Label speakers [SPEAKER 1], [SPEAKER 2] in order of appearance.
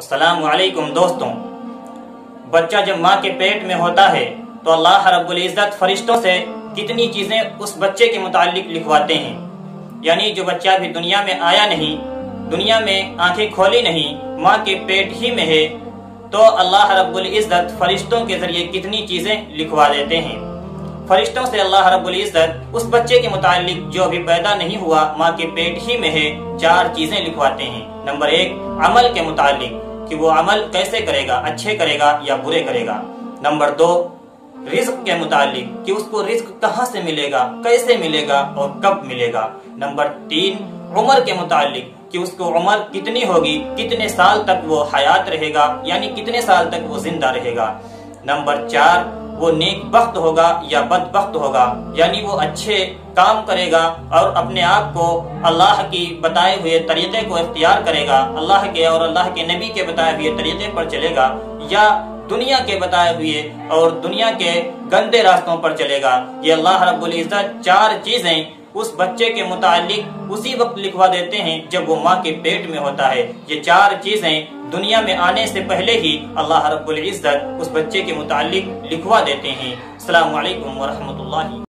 [SPEAKER 1] السلام علیکم دوستوں، بچہ جب ماں کے پیٹ میں ہوتا ہے تو اللہ رب العزت فرشتوں سے کتنی چیزیں اس بچے کے متعلق لکھواتے ہیں۔ یعنی جو بچہ بھی دنیا میں آیا نہیں، دنیا میں آنکھیں کھولی نہیں، ماں کے پیٹ ہی میں ہے، تو اللہ رب العزت فرشتوں کے ذریعے کتنی چیزیں لکھوا دیتے ہیں۔ فرشتوں سے اللہ رب العزت اس بچے کے متعلق جو ابھی پیدا نہیں ہوا، ماں کے پیٹ ہی میں ہے، چار چیزیں لکھواتے ہیں۔ نمبر ایک، عمل کے متعلق۔ کہ وہ عمل کیسے کرے گا، اچھے کرے گا یا برے کرے گا۔ نمبر دو، رزق کے متعلق کہ اس کو رزق کہاں سے ملے گا، کیسے ملے گا اور کب ملے گا۔ نمبر تین، عمر کے متعلق کہ اس کو عمر کتنی ہوگی، کتنے سال تک وہ حیات رہے گا یعنی کتنے سال تک وہ زندہ رہے گا۔ نمبر چار وہ نیک بخت ہوگا یا بد بخت ہوگا یعنی وہ اچھے کام کرے گا اور اپنے آپ کو اللہ کی بتائے ہوئے طریقے کو اختیار کرے گا، اللہ کے اور اللہ کے نبی کے بتائے ہوئے طریقے پر چلے گا یا دنیا کے بتائے ہوئے اور دنیا کے گندے راستوں پر چلے گا۔ یہ اللہ رب العزت چار چیزیں اس بچے کے متعلق اسی وقت لکھوا دیتے ہیں جب وہ ماں کے پیٹ میں ہوتا ہے۔ یہ چار چیزیں دنیا میں آنے سے پہلے ہی اللہ رب العزت اس بچے کے متعلق لکھوا دیتے ہیں۔ السلام علیکم ورحمۃ اللہ